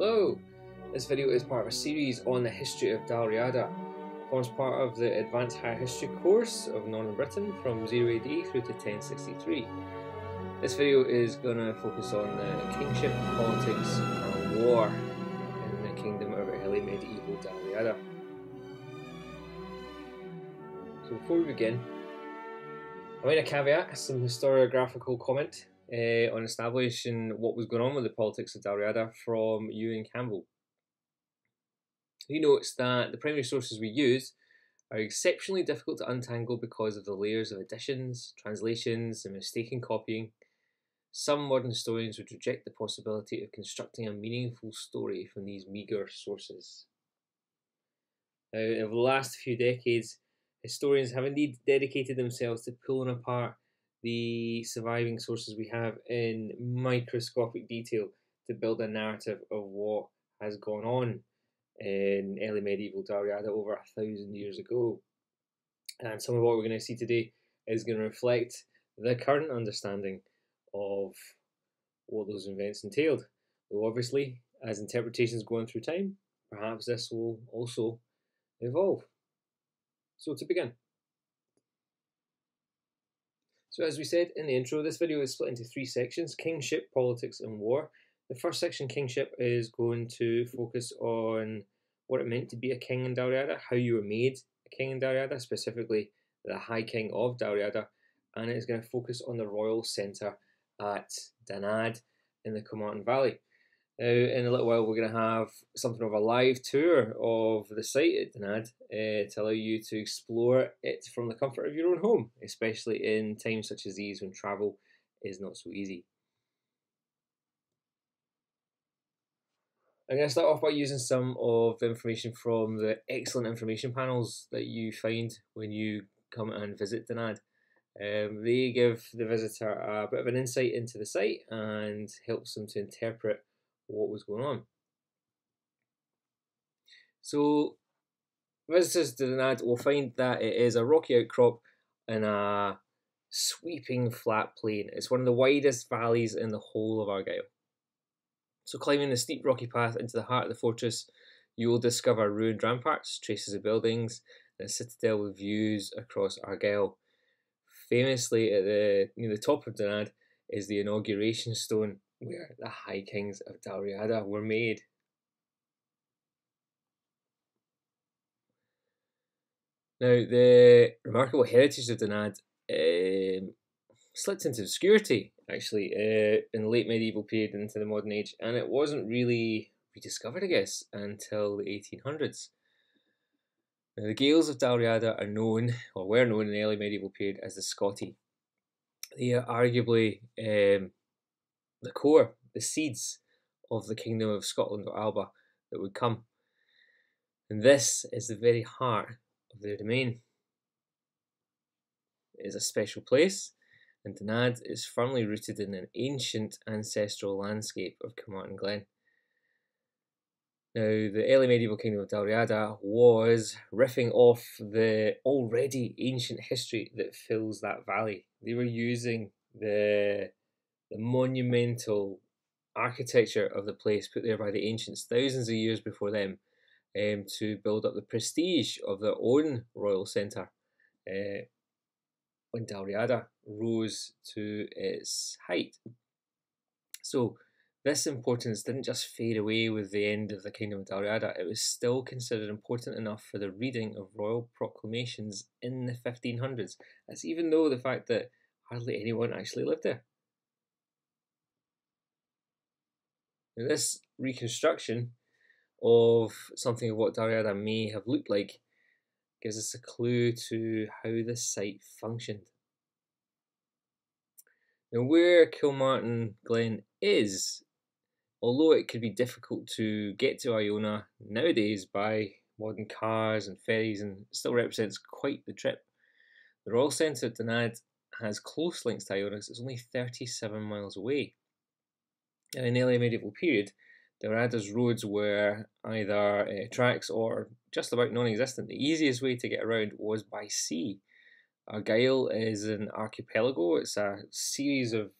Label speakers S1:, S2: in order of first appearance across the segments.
S1: Hello! This video is part of a series on the history of Dalriada. Forms part of the Advanced Higher History course of Northern Britain from 0 AD through to 1063. This video is going to focus on the kingship, politics and war in the kingdom of early medieval Dalriada. So before we begin, I made a caveat, some historiographical comment uh, on establishing what was going on with the politics of Dalriada from Ewan Campbell. He notes that the primary sources we use are exceptionally difficult to untangle because of the layers of additions, translations, and mistaken copying. Some modern historians would reject the possibility of constructing a meaningful story from these meagre sources. Now, over the last few decades, historians have indeed dedicated themselves to pulling apart the surviving sources we have in microscopic detail to build a narrative of what has gone on in early medieval Dalriada over a thousand years ago. And some of what we're going to see today is going to reflect the current understanding of what those events entailed. Though obviously, as interpretations go on through time, perhaps this will also evolve. So to begin. So as we said in the intro, this video is split into three sections, kingship, politics and war. The first section, kingship, is going to focus on what it meant to be a king in Dalriada, how you were made a king in Dalriada, specifically the High King of Dalriada, and it is going to focus on the royal centre at Dunadd in the Kilmartin Valley. Now, in a little while, we're going to have something of a live tour of the site at Dunadd uh, to allow you to explore it from the comfort of your own home, especially in times such as these when travel is not so easy. I'm going to start off by using some of the information from the excellent information panels that you find when you come and visit Dunadd. Um, they give the visitor a bit of an insight into the site and helps them to interpret what was going on. So, visitors to Dunadd will find that it is a rocky outcrop in a sweeping flat plain. It's one of the widest valleys in the whole of Argyll. So, climbing the steep rocky path into the heart of the fortress, you will discover ruined ramparts, traces of buildings, and a citadel with views across Argyll. Famously, at the near the top of Dunadd is the inauguration stone where the High Kings of Dalriada were made. Now, the remarkable heritage of Dunadd um, slipped into obscurity, actually, uh, in the late medieval period into the modern age, and it wasn't really rediscovered, I guess, until the 1800s. Now, the Gaels of Dalriada are known, or were known in the early medieval period as the Scotti. They are arguably um, the core, the seeds of the kingdom of Scotland or Alba that would come. And this is the very heart of their domain. It is a special place, and Dunadd is firmly rooted in an ancient ancestral landscape of Kilmartin Glen. Now, the early medieval kingdom of Dalriada was riffing off the already ancient history that fills that valley. They were using the the monumental architecture of the place put there by the ancients thousands of years before them um, to build up the prestige of their own royal centre uh, when Dalriada rose to its height. So, this importance didn't just fade away with the end of the Kingdom of Dalriada, it was still considered important enough for the reading of royal proclamations in the 1500s. That's even though the fact that hardly anyone actually lived there. Now, this reconstruction of something of what Dalriada may have looked like gives us a clue to how this site functioned. Now, where Kilmartin Glen is, although it could be difficult to get to Iona nowadays by modern cars and ferries and still represents quite the trip, the Royal Centre at Dunadd has close links to Iona it's only 37 miles away. In the early medieval period, Dalriada's roads were either uh, tracks or just about non-existent. The easiest way to get around was by sea. Argyll is an archipelago. It's a series of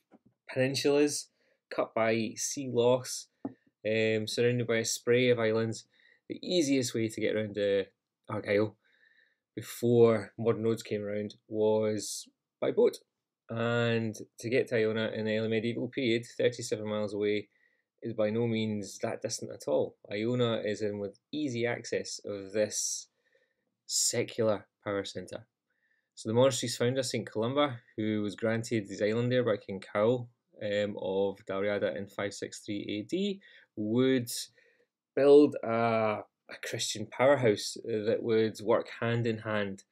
S1: peninsulas cut by sea lochs um, surrounded by a spray of islands. The easiest way to get around to Argyll before modern roads came around was by boat. And to get to Iona in the early medieval period, 37 miles away, is by no means that distant at all. Iona is in with easy access of this secular power centre. So the monastery's founder, St. Columba, who was granted his island there by King Conall um, of Dalriada in 563 AD, would build a, a Christian powerhouse that would work hand in hand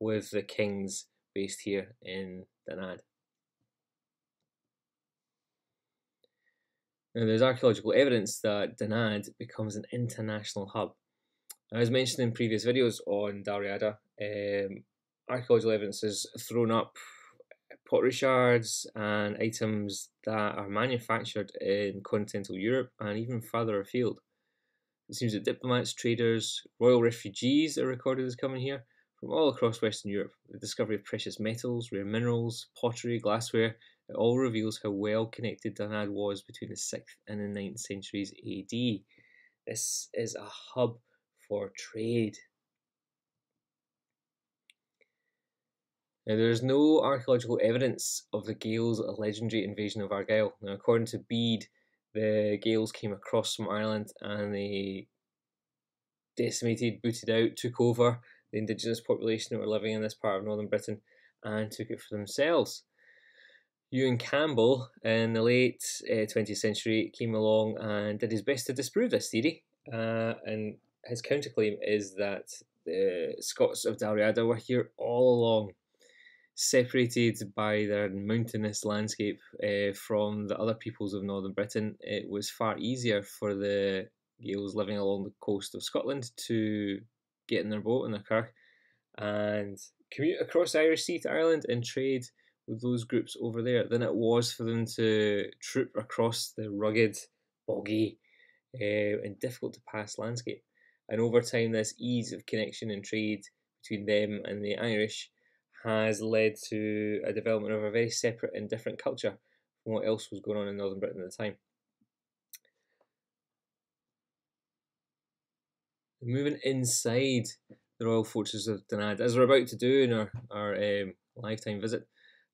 S1: with the kings based here in Dunadd. Now, there's archaeological evidence that Dunadd becomes an international hub. As mentioned in previous videos on Dalriada, um, archaeological evidence has thrown up pottery shards and items that are manufactured in continental Europe and even further afield. It seems that diplomats, traders, royal refugees are recorded as coming here from all across Western Europe. The discovery of precious metals, rare minerals, pottery, glassware, it all reveals how well connected Dunadd was between the 6th and the 9th centuries AD. This is a hub for trade. Now, there is no archaeological evidence of the Gaels' legendary invasion of Argyll. Now, according to Bede, the Gaels came across from Ireland and they decimated, booted out, took over the indigenous population that were living in this part of northern Britain and took it for themselves. Ewan Campbell in the late uh, 20th century came along and did his best to disprove this theory. Uh, and his counterclaim is that the Scots of Dalriada were here all along separated by their mountainous landscape uh, from the other peoples of northern Britain, it was far easier for the Gaels living along the coast of Scotland to get in their boat in their car and commute across the Irish Sea to Ireland and trade with those groups over there than it was for them to troop across the rugged, boggy, uh, and difficult to pass landscape. And over time, this ease of connection and trade between them and the Irish has led to a development of a very separate and different culture from what else was going on in Northern Britain at the time. Moving inside the Royal Fortress of Dunadd, as we're about to do in our, our um, lifetime visit,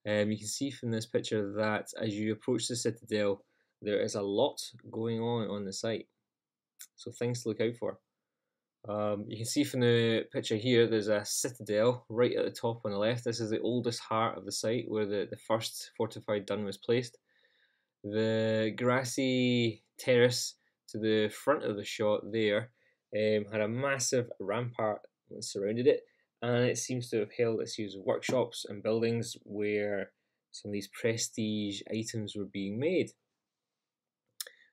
S1: um, you can see from this picture that as you approach the citadel, there is a lot going on on the site. So things to look out for. Um, you can see from the picture here, there's a citadel right at the top on the left. This is the oldest heart of the site where the, the first fortified dun was placed. The grassy terrace to the front of the shot there um, had a massive rampart that surrounded it, and it seems to have held a series of workshops and buildings where some of these prestige items were being made.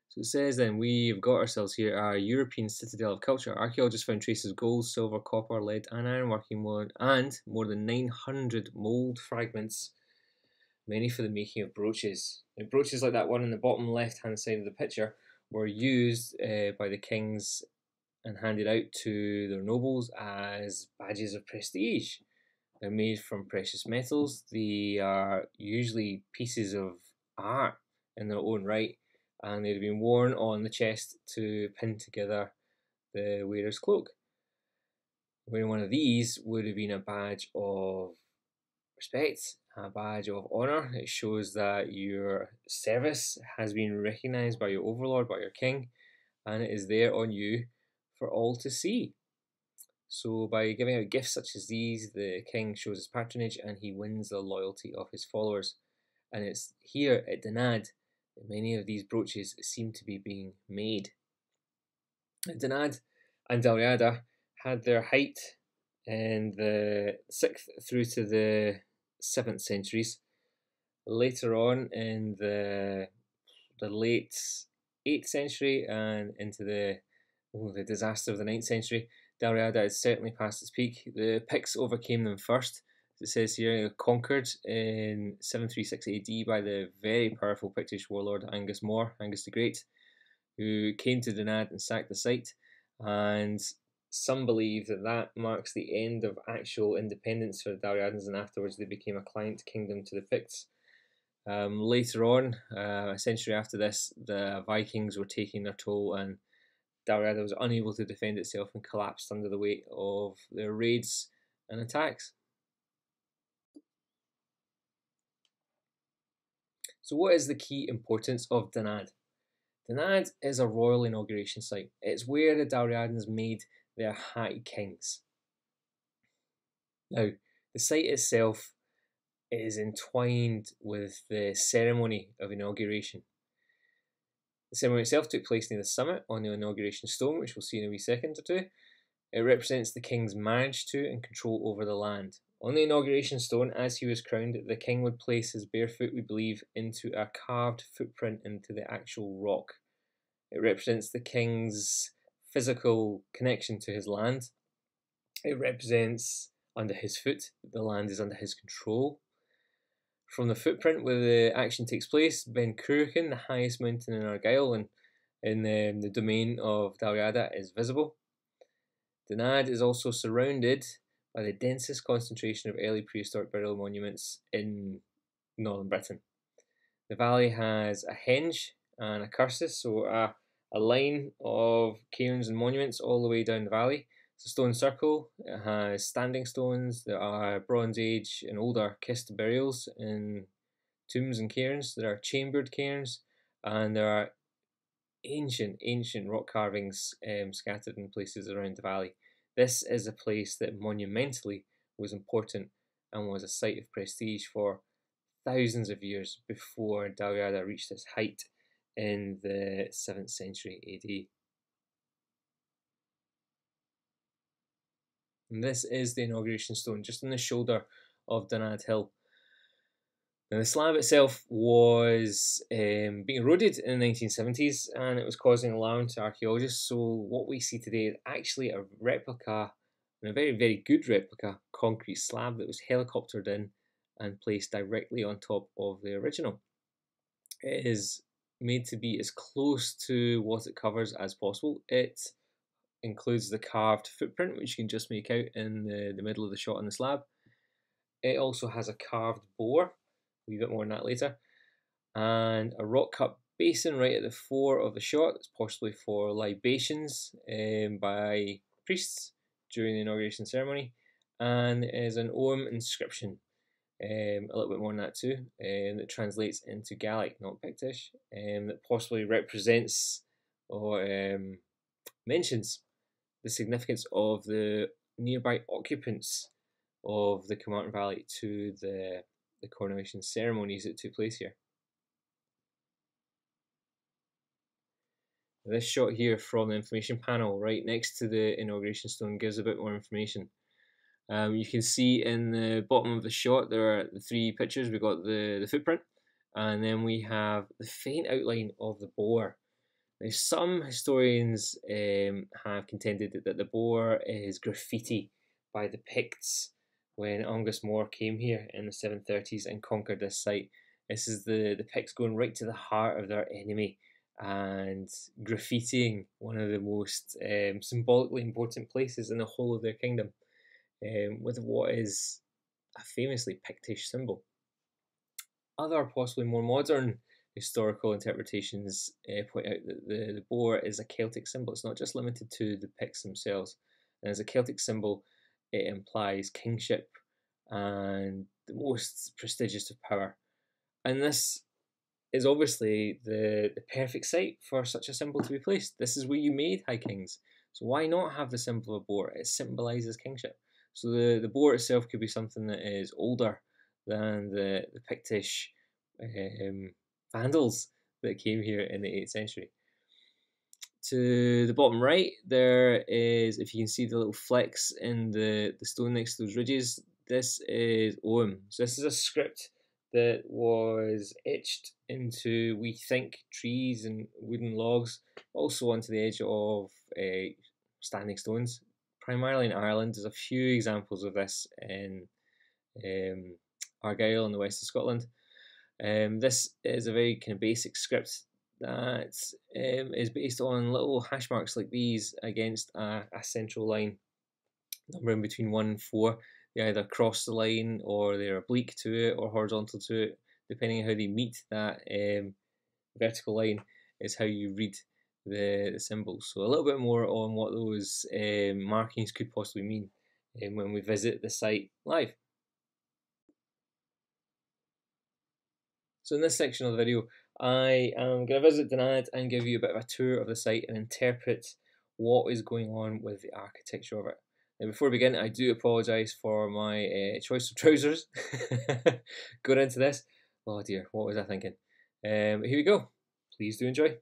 S1: So it says then we've got ourselves here a European citadel of culture. Archaeologists found traces of gold, silver, copper, lead, and ironworking more, and more than 900 mould fragments, many for the making of brooches. Now, brooches like that one in the bottom left hand side of the picture were used uh, by the kings and handed out to their nobles as badges of prestige. They're made from precious metals. They are usually pieces of art in their own right and they'd have been worn on the chest to pin together the wearer's cloak. Wearing one of these would have been a badge of respect, a badge of honour. It shows that your service has been recognised by your overlord, by your king, and it is there on you for all to see. So, by giving out gifts such as these, the king shows his patronage and he wins the loyalty of his followers. And it's here at Dunadd many of these brooches seem to be being made. Dunadd and Dalriada had their height in the 6th through to the 7th centuries. Later on in the the late 8th century and into the oh, the disaster of the 9th century, Dalriada is certainly past its peak. The Picts overcame them first, it says here, conquered in 736 AD by the very powerful Pictish warlord Angus Mor, Angus the Great, who came to Dunadd and sacked the site. And some believe that that marks the end of actual independence for the Dalriadans, and afterwards they became a client kingdom to the Picts. Um, later on, uh, a century after this, the Vikings were taking their toll, and Dalriada was unable to defend itself and collapsed under the weight of their raids and attacks. So, what is the key importance of Dunadd? Dunadd is a royal inauguration site. It's where the Dalriadans made their high kings. Now, the site itself is entwined with the ceremony of inauguration. The ceremony itself took place near the summit on the inauguration stone, which we'll see in a wee second or two. It represents the king's marriage to and control over the land. On the inauguration stone, as he was crowned, the king would place his bare foot, we believe, into a carved footprint into the actual rock. It represents the king's physical connection to his land. It represents under his foot, the land is under his control. From the footprint where the action takes place, Ben Cruachan, the highest mountain in Argyll and in um, the domain of Dalriada, is visible. Dunadd is also surrounded by the densest concentration of early prehistoric burial monuments in northern Britain. The valley has a henge and a cursus, so a, a line of cairns and monuments all the way down the valley. It's a stone circle. It has standing stones. There are Bronze Age and older kist burials in tombs and cairns. There are chambered cairns, and there are ancient, ancient rock carvings um, scattered in places around the valley. This is a place that monumentally was important and was a site of prestige for thousands of years before Dalriada reached its height in the 7th century AD. And this is the inauguration stone, just on the shoulder of Dunadd Hill. Now, the slab itself was um, being eroded in the 1970s and it was causing alarm to archaeologists. So, what we see today is actually a replica, and a very, very good replica, concrete slab that was helicoptered in and placed directly on top of the original. It is made to be as close to what it covers as possible. It includes the carved footprint, which you can just make out in the, the middle of the shot on the slab. It also has a carved bore, a bit more on that later, and a rock cut basin right at the fore of the shot. It's possibly for libations um, by priests during the inauguration ceremony, and is an Ogham inscription, um, a little bit more on that too, um, that translates into Gaelic, not Pictish, um, that possibly represents or um, mentions the significance of the nearby occupants of the Kilmartin Valley to the, the coronation ceremonies that took place here. This shot here from the information panel right next to the inauguration stone gives a bit more information. Um, you can see in the bottom of the shot there are the three pictures. We've got the, the footprint and then we have the faint outline of the bore now, some historians um, have contended that the bore is graffiti by the Picts when Angus Mor came here in the 730s and conquered this site. This is the, the Picts going right to the heart of their enemy and graffitiing one of the most um, symbolically important places in the whole of their kingdom um, with what is a famously Pictish symbol. Other possibly more modern historical interpretations uh, point out that the, the boar is a Celtic symbol. It's not just limited to the Picts themselves. And as a Celtic symbol, it implies kingship and the most prestigious of power. And this is obviously the, the perfect site for such a symbol to be placed. This is where you made high kings. So why not have the symbol of a boar? It symbolises kingship. So the, the boar itself could be something that is older than the, the Pictish um, Vandals that came here in the 8th century. To the bottom right, there is, if you can see the little flecks in the, the stone next to those ridges, this is Ogham. So this is a script that was etched into, we think, trees and wooden logs, also onto the edge of uh, standing stones. Primarily in Ireland, there's a few examples of this in um, Argyll in the west of Scotland. Um, this is a very kind of basic script that um, is based on little hash marks like these against a, a central line, numbering between 1 and 4. They either cross the line or they're oblique to it or horizontal to it. depending on how they meet that um, vertical line, is how you read the, the symbols. So a little bit more on what those um, markings could possibly mean um, when we visit the site live. So in this section of the video, I am going to visit Dunadd and give you a bit of a tour of the site and interpret what is going on with the architecture of it. Now before we begin, I do apologise for my uh, choice of trousers going into this. Oh dear, what was I thinking? Um, here we go. Please do enjoy.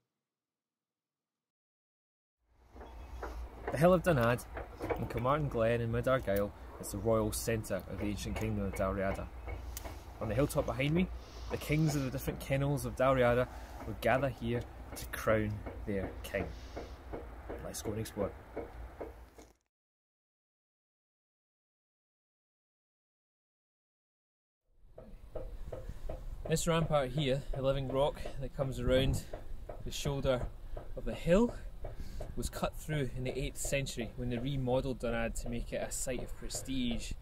S1: The Hill of Dunadd in Kilmartin Glen in Mid Argyll is the royal centre of the ancient kingdom of Dalriada. On the hilltop behind me the kings of the different cenels of Dalriada would gather here to crown their king. Let's go and explore. This rampart here, the living rock that comes around the shoulder of the hill, was cut through in the 8th century when they remodelled Dunadd to make it a site of prestige,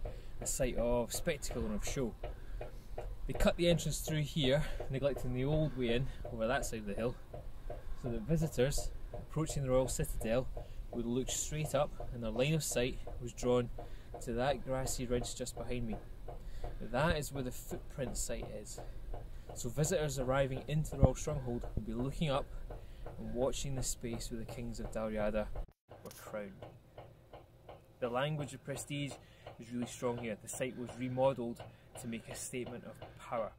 S1: a site of spectacle and of show. They cut the entrance through here, neglecting the old way in over that side of the hill, so that visitors approaching the Royal Citadel would look straight up and their line of sight was drawn to that grassy ridge just behind me. That is where the footprint site is. So visitors arriving into the Royal Stronghold will be looking up and watching the space where the kings of Dalriada were crowned. The language of prestige is really strong here. The site was remodelled to make a statement of power.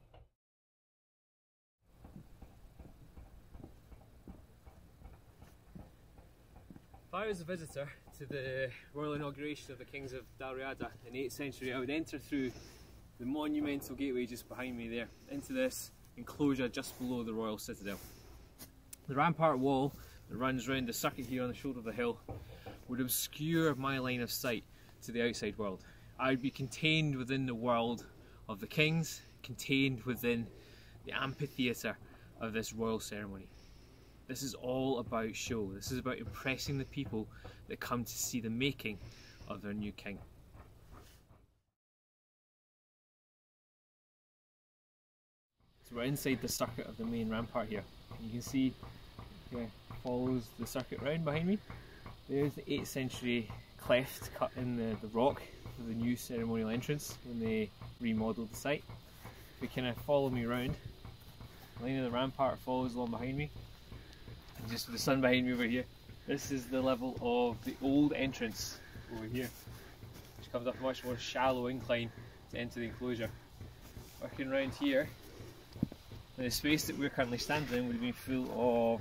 S1: If I was a visitor to the royal inauguration of the Kings of Dalriada in the 8th century, I would enter through the monumental gateway just behind me there, into this enclosure just below the royal citadel. The rampart wall that runs round the circuit here on the shoulder of the hill would obscure my line of sight to the outside world. I would be contained within the world of the kings contained within the amphitheatre of this royal ceremony. This is all about show. This is about impressing the people that come to see the making of their new king. So we're inside the circuit of the main rampart here. You can see it follows the circuit round behind me. There's the 8th century cleft cut in the, the rock for the new ceremonial entrance when they remodeled the site. If you kind of follow me around, the line of the rampart follows along behind me. And just with the sun behind me over here, this is the level of the old entrance over here, which comes up a much more shallow incline to enter the enclosure. Working around here, the space that we're currently standing in would have been full of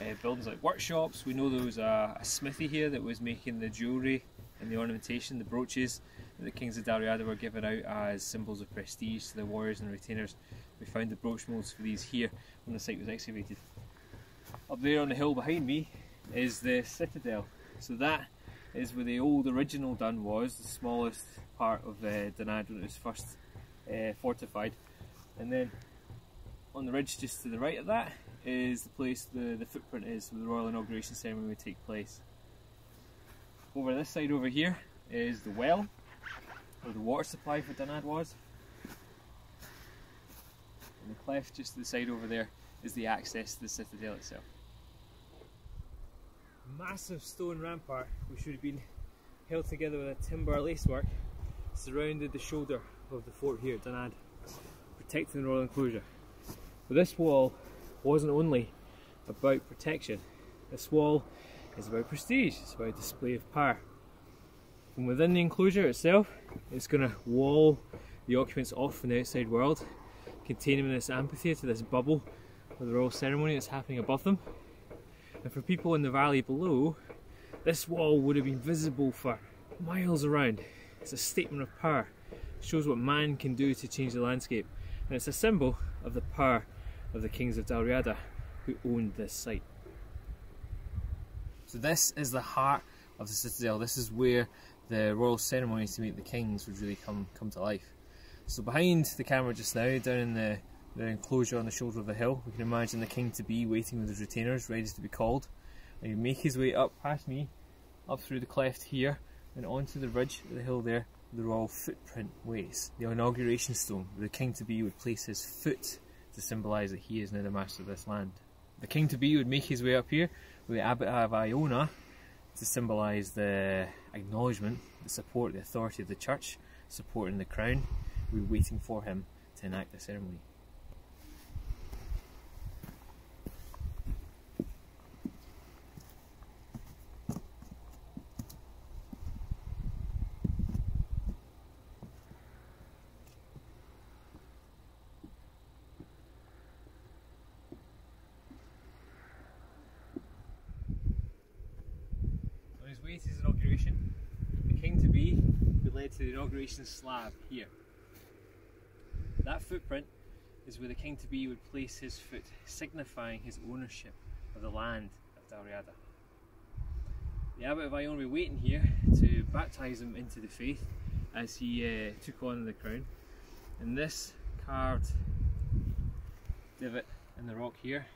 S1: uh, buildings like workshops. We know there was a, a smithy here that was making the jewellery the ornamentation, the brooches that the kings of Dalriada were given out as symbols of prestige to the warriors and retainers. We found the brooch molds for these here when the site was excavated. Up there on the hill behind me is the citadel. So that is where the old original dun was, the smallest part of uh, Dunadd when it was first uh, fortified. And then on the ridge just to the right of that is the place the, the footprint is where the royal inauguration ceremony would take place. Over this side over here is the well, where the water supply for Dunadd was. And the cleft just to the side over there is the access to the citadel itself. Massive stone rampart, which would have been held together with a timber lacework, surrounded the shoulder of the fort here at Dunadd, protecting the royal enclosure. But this wall wasn't only about protection, this wall is about prestige, it's about display of power. From within the enclosure itself, it's going to wall the occupants off from the outside world, contain them in this amphitheatre, this bubble of the royal ceremony that's happening above them. And for people in the valley below, this wall would have been visible for miles around. It's a statement of power. It shows what man can do to change the landscape. And it's a symbol of the power of the kings of Dalriada who owned this site. So this is the heart of the citadel. This is where the royal ceremonies to meet the kings would really come come to life. So behind the camera just now, down in the, the enclosure on the shoulder of the hill, we can imagine the king to be waiting with his retainers, ready to be called. And he make his way up past me, up through the cleft here, and onto the ridge of the hill there, the royal footprint waits, the inauguration stone where the king to be would place his foot to symbolise that he is now the master of this land. The king to be would make his way up here with the abbot of Iona to symbolise the acknowledgement, the support, the authority of the church, supporting the crown. We're waiting for him to enact the ceremony. his inauguration, the king to be who led to slab here. That footprint is where the king to be would place his foot, signifying his ownership of the land of Dalriada. The abbot of will be waiting here to baptise him into the faith as he uh, took on the crown. And this carved divot in the rock here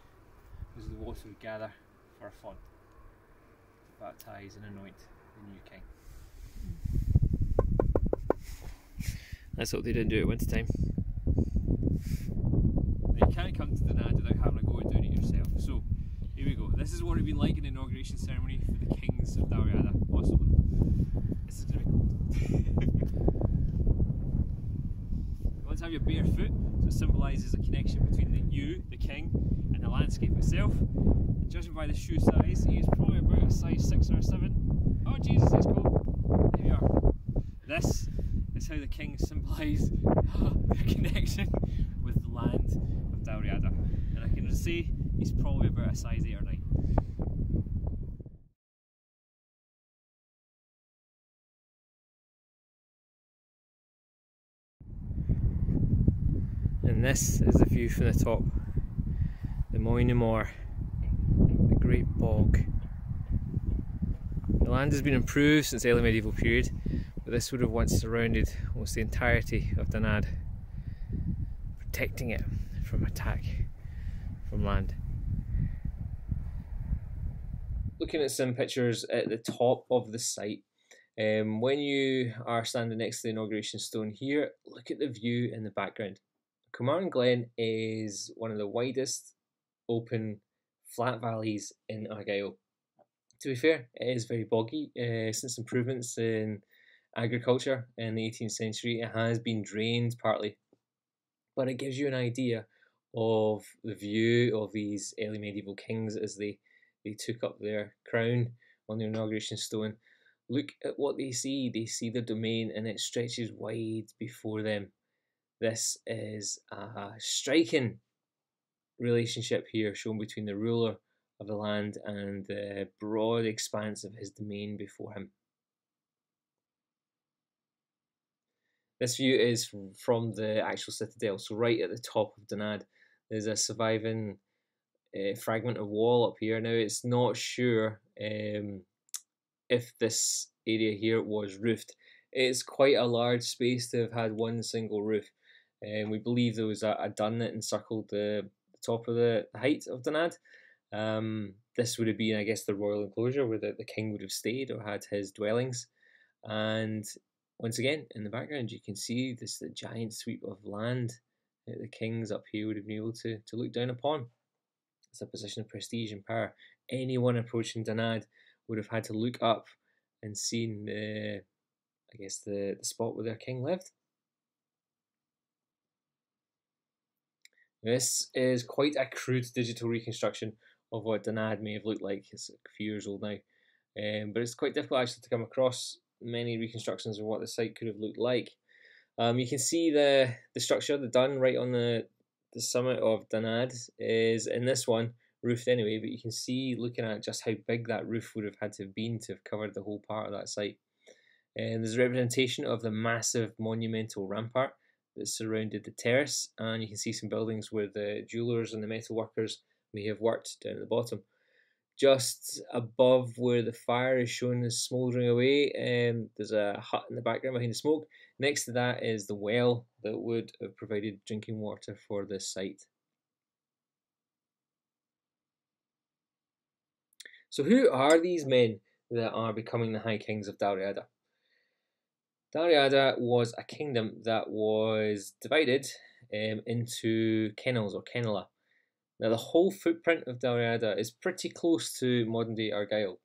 S1: is the water we gather for a font to baptise and anoint the new king. Let's hope they didn't do it winter time. You can't come to Dunadd without having a go and doing it yourself. So here we go. This is what it would be like in the inauguration ceremony for the kings of Dalriada, possibly. This is gonna be cold. you want to have your bare foot, so it symbolises a connection between the you, the king, and the landscape itself. And judging by the shoe size, he is probably about a size 6 or a 7. Oh Jesus, it's cold. There you are. This is how the king symbolise their connection with the land of Dalriada. And I can say he's probably about a size 8 or 9. And this is the view from the top. The Moine the Great Bog. The land has been improved since the early medieval period, this would have once surrounded almost the entirety of Dunadd, protecting it from attack from land. Looking at some pictures at the top of the site, um, when you are standing next to the inauguration stone here, look at the view in the background. Kilmartin Glen is one of the widest open flat valleys in Argyll. To be fair, it is very boggy. Uh, since improvements in agriculture in the 18th century, it has been drained partly. But it gives you an idea of the view of these early medieval kings as they, they took up their crown on the inauguration stone. Look at what they see. They see the domain and it stretches wide before them. This is a striking relationship here shown between the ruler of the land and the broad expanse of his domain before him. This view is from the actual citadel, so right at the top of Dunadd, there's a surviving uh, fragment of wall up here. Now it's not sure um, if this area here was roofed. It's quite a large space to have had one single roof. And um, we believe there was a, a dun that encircled the top of the height of Dunadd. Um, this would have been, I guess, the royal enclosure where the, the king would have stayed or had his dwellings. And once again, in the background, you can see this the giant sweep of land that the kings up here would have been able to, to look down upon. It's a position of prestige and power. Anyone approaching Dunadd would have had to look up and seen the, I guess, the, the spot where their king lived. This is quite a crude digital reconstruction of what Dunadd may have looked like. It's a few years old now. Um, but it's quite difficult actually to come across many reconstructions of what the site could have looked like. Um, you can see the, the structure, the dun right on the, the summit of Dunadd is in this one, roofed anyway, but you can see looking at just how big that roof would have had to have been to have covered the whole part of that site. And there's a representation of the massive monumental rampart that surrounded the terrace, and you can see some buildings where the jewelers and the metal workers may have worked down at the bottom. Just above where the fire is shown as smouldering away, um, there's a hut in the background behind the smoke. Next to that is the well that would have provided drinking water for this site. So, who are these men that are becoming the High Kings of Dalriada? Dalriada was a kingdom that was divided um, into cenels or kennela. Now, the whole footprint of Dalriada is pretty close to modern day Argyll.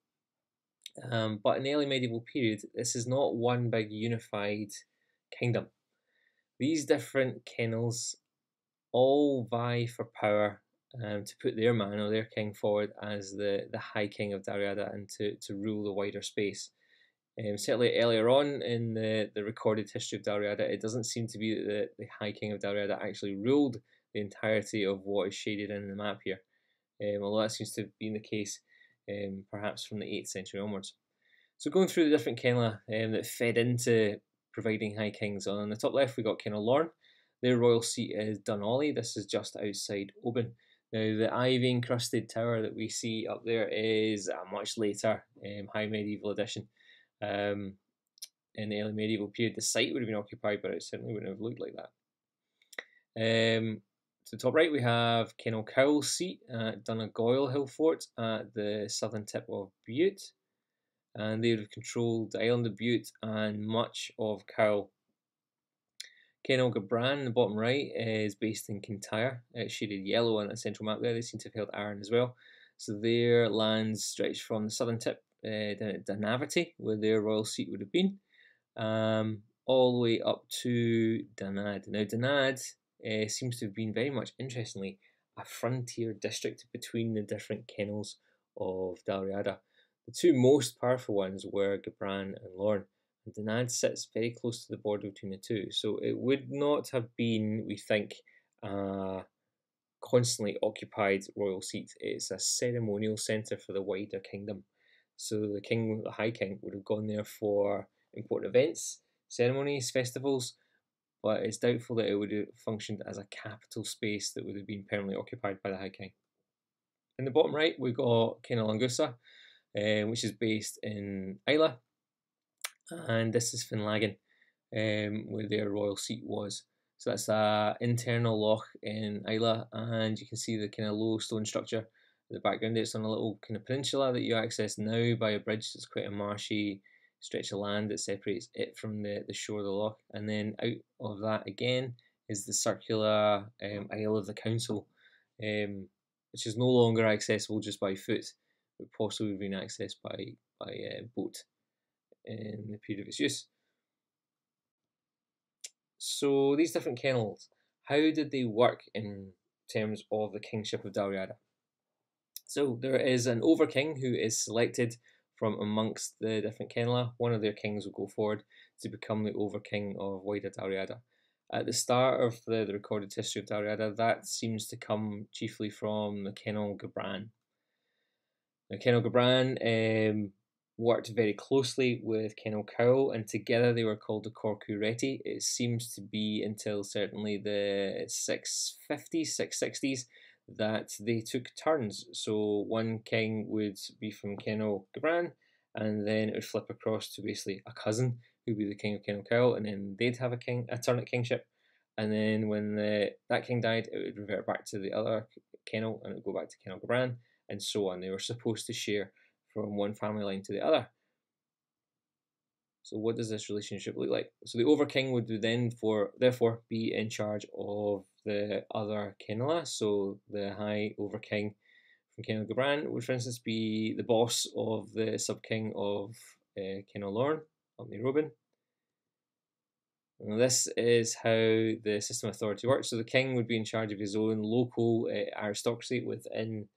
S1: Um, but in the early medieval period, this is not one big unified kingdom. These different cenels all vie for power um, to put their man or their king forward as the, the High King of Dalriada and to, to rule the wider space. Um, certainly earlier on in the, the recorded history of Dalriada, it doesn't seem to be that the, the High King of Dalriada actually ruled the entirety of what is shaded in the map here, um, although that seems to have been the case um, perhaps from the 8th century onwards. So going through the different Kenla um, that fed into providing High Kings, on the top left we got Kenna Lorne, their royal seat is Dunollie, this is just outside Oban. Now the ivy encrusted tower that we see up there is a much later um, high medieval addition. Um, in the early medieval period, the site would have been occupied, but it certainly wouldn't have looked like that. Um, to the top right, we have Cenel Cowl's seat at Dunagoil Hill Fort at the southern tip of Bute. and they would have controlled the island of Bute and much of Cowal. Cenel Gabran, the bottom right, is based in Kintyre. It's shaded yellow on the central map there. They seem to have held Arran as well. So their lands stretch from the southern tip uh, down at where their royal seat would have been, um, all the way up to Dunadd. Now, Dunadd uh, seems to have been very much, interestingly, a frontier district between the different cenels of Dalriada. The two most powerful ones were Gabran and Lorne. And Dunadd sits very close to the border between the two, so it would not have been, we think, a constantly occupied royal seat. It's a ceremonial centre for the wider kingdom. So the king, the high king, would have gone there for important events, ceremonies, festivals, but it's doubtful that it would have functioned as a capital space that would have been permanently occupied by the High King. In the bottom right, we've got Kenalungusa, um, which is based in Islay, and this is Finlaggan, um, where their royal seat was. So that's an internal loch in Islay, and you can see the kind of low stone structure. In the background, it's on a little kind of peninsula that you access now by a bridge. It's quite a marshy stretch of land that separates it from the, the shore of the loch. And then out of that again is the circular um, Isle of the Council, um, which is no longer accessible just by foot, but possibly being accessed by, by uh, boat in the period of its use. So these different cenels, how did they work in terms of the kingship of Dalriada? So there is an overking who is selected from amongst the different Kenla, one of their kings will go forward to become the Overking of Wider Dalriada. At the start of the, the recorded history of Dalriada, that seems to come chiefly from the Cenel Gabran. Now, Cenel Gabran um, worked very closely with Cenel Cowell, and together they were called the Corcu Reti. It seems to be until certainly the 650s, 660s that they took turns. So one king would be from Cenel Gabran, and then it would flip across to basically a cousin who'd be the king of Cenel Cowell, and then they'd have a king a turn at kingship. And then when the, that king died, it would revert back to the other cenel, and it would go back to Cenel Gabran, and so on. They were supposed to share from one family line to the other. So what does this relationship look like? So the Overking would then for therefore be in charge of the other Kenela. So the High Overking from Kenel Gabran would for instance be the boss of the Sub King of uh, Kenel Lorne up near Oban. This is how the system authority works. So the king would be in charge of his own local uh, aristocracy within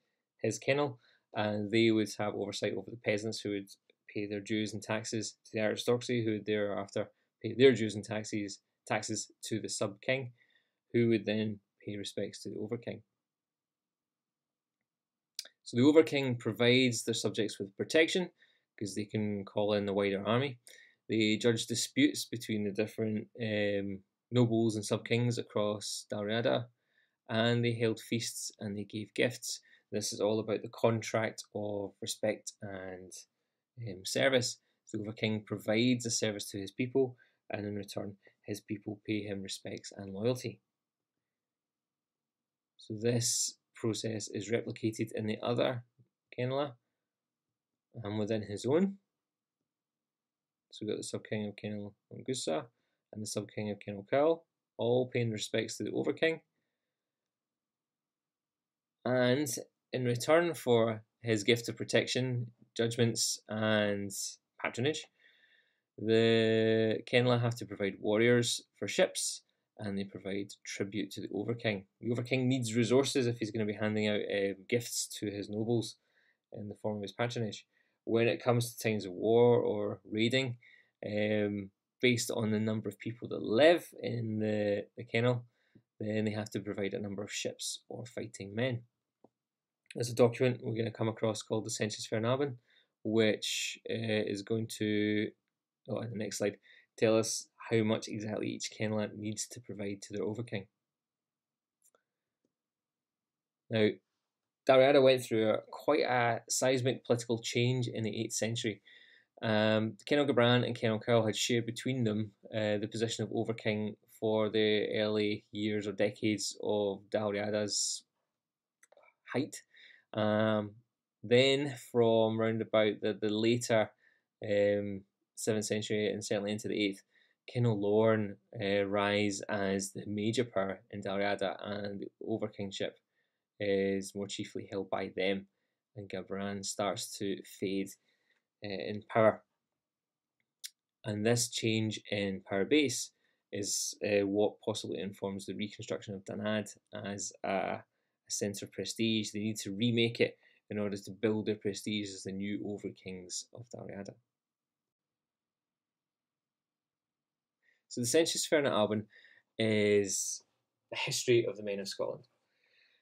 S1: his cenel, and they would have oversight over the peasants who would pay their dues and taxes to the aristocracy, who would thereafter pay their dues and taxes taxes to the sub king, who would then pay respects to the over king. So the over king provides their subjects with protection because they can call in the wider army. They judge disputes between the different um, nobles and sub kings across Dalriada, and they held feasts and they gave gifts. This is all about the contract of respect and um, service. So the king provides a service to his people, and in return, his people pay him respects and loyalty. So this process is replicated in the other Kenla and within his own. So we've got the sub-king of Kenal Gusa and the sub-king of Kenal Kel, all paying respects to the over-king. And in return for his gift of protection, judgments, and patronage, the Kenla have to provide warriors for ships and they provide tribute to the Overking. The Overking needs resources if he's going to be handing out uh, gifts to his nobles in the form of his patronage. When it comes to times of war or raiding, um, based on the number of people that live in the, the cenel, then they have to provide a number of ships or fighting men. There's a document we're going to come across called the Senchus Fer n'Alban, which uh, is going to, oh, the next slide, tell us how much exactly each Kenland needs to provide to their Overking. Now, Dalriada went through a, quite a seismic political change in the 8th century. Um, Cenel Gabrain and Kenel Kel had shared between them uh, the position of Overking for the early years or decades of Dalriada's height. Um, then, from round about the, the later um, 7th century and certainly into the 8th, Cenel Loairn uh, rise as the major power in Dalriada, and the overkingship is more chiefly held by them, and Gabrain starts to fade uh, in power. And this change in power base is uh, what possibly informs the reconstruction of Dunadd as a, centre of prestige. They need to remake it in order to build their prestige as the new overkings of Dalriada. So the Senchus Fer n'Alban is the history of the men of Scotland.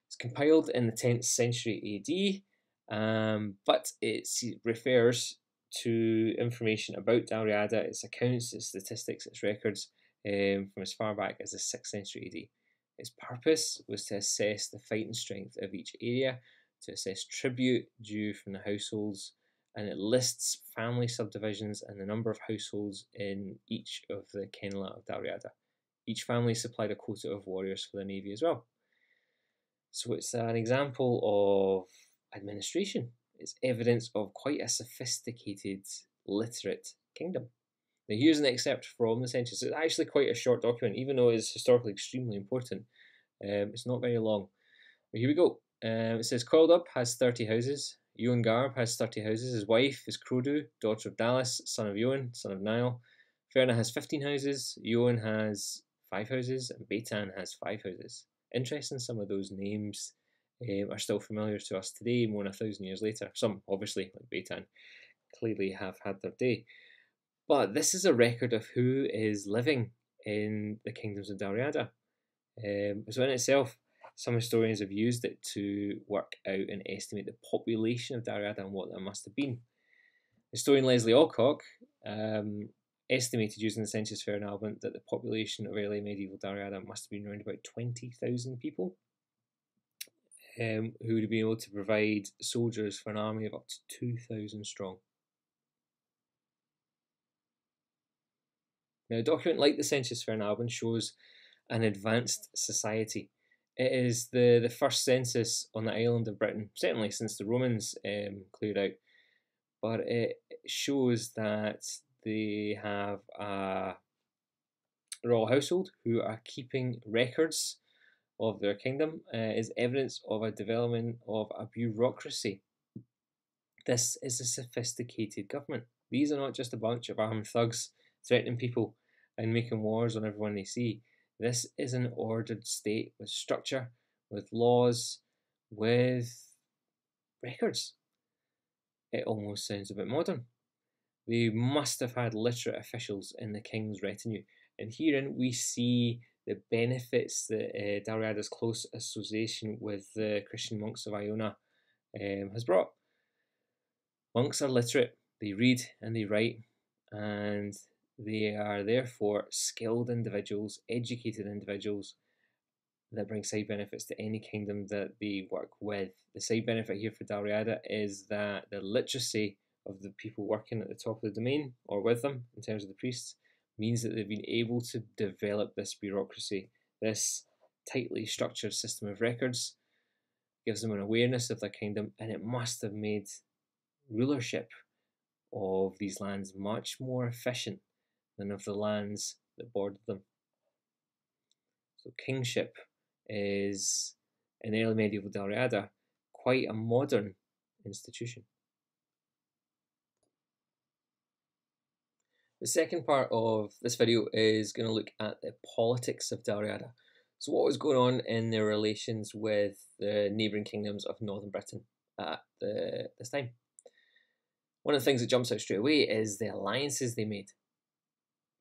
S1: It's compiled in the 10th century AD, um, but it refers to information about Dalriada, its accounts, its statistics, its records um, from as far back as the 6th century AD. Its purpose was to assess the fighting strength of each area, to assess tribute due from the households, and it lists family subdivisions and the number of households in each of the Kenla of Dalriada. Each family supplied a quota of warriors for the navy as well. So it's an example of administration. It's evidence of quite a sophisticated, literate kingdom. Now here's an excerpt from the census. It's actually quite a short document, even though it's historically extremely important. Um, it's not very long. But here we go. Um, it says Coiled Up has 30 houses, Ewan Garb has 30 houses. His wife is Crodu, daughter of Dallas, son of Ewan, son of Niall. Ferna has 15 houses. Ewan has 5 houses. And Beitan has 5 houses. Interesting, some of those names um, are still familiar to us today, more than a thousand years later. Some, obviously, like Beitan, clearly have had their day. But this is a record of who is living in the kingdoms of Dalriada. Um, so in itself, some historians have used it to work out and estimate the population of Dalriada and what that must have been. Historian Leslie Alcock um, estimated using the Senchus Fer n'Alban that the population of early medieval Dalriada must have been around about 20,000 people um, who would have been able to provide soldiers for an army of up to 2,000 strong. Now, a document like the Senchus Fer n'Alban shows an advanced society it is the, the first census on the island of Britain, certainly since the Romans um, cleared out. But it shows that they have a royal household who are keeping records of their kingdom uh, is evidence of a development of a bureaucracy. This is a sophisticated government. These are not just a bunch of armed thugs threatening people and making wars on everyone they see. This is an ordered state with structure, with laws, with records. It almost sounds a bit modern. They must have had literate officials in the king's retinue, and herein we see the benefits that uh, Dalriada's close association with the Christian monks of Iona um, has brought. Monks are literate, they read and they write, and they are therefore skilled individuals, educated individuals that bring side benefits to any kingdom that they work with. The side benefit here for Dalriada is that the literacy of the people working at the top of the domain or with them in terms of the priests means that they've been able to develop this bureaucracy, this tightly structured system of records, gives them an awareness of their kingdom, and it must have made rulership of these lands much more efficient than of the lands that bordered them. So kingship is, in early medieval Dalriada, quite a modern institution. The second part of this video is going to look at the politics of Dalriada. So what was going on in their relations with the neighbouring kingdoms of northern Britain at the, this time. One of the things that jumps out straight away is the alliances they made.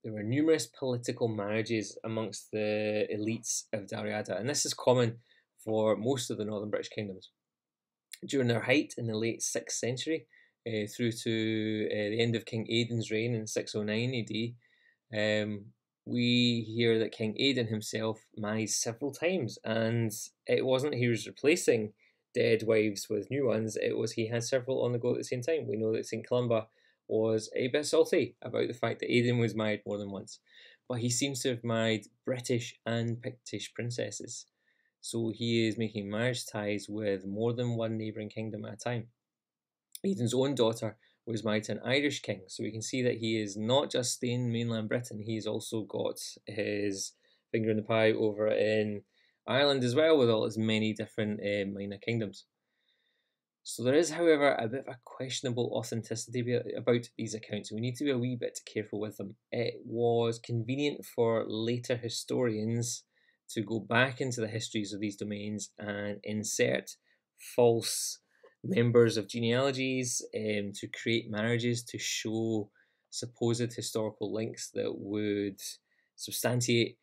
S1: There were numerous political marriages amongst the elites of Dalriada, and this is common for most of the northern British kingdoms. During their height in the late 6th century, uh, through to uh, the end of King Aedan's reign in 609 AD, um, we hear that King Aedan himself married several times, and it wasn't he was replacing dead wives with new ones, it was he had several on the go at the same time. We know that St. Columba was a bit salty about the fact that Aedan was married more than once, but he seems to have married British and Pictish princesses. So he is making marriage ties with more than one neighbouring kingdom at a time. Aedan's own daughter was married to an Irish king, so we can see that he is not just staying mainland Britain, he's also got his finger in the pie over in Ireland as well, with all its many different uh, minor kingdoms. So there is, however, a bit of a questionable authenticity about these accounts, we need to be a wee bit careful with them. It was convenient for later historians to go back into the histories of these domains and insert false members of genealogies um, to create marriages to show supposed historical links that would substantiate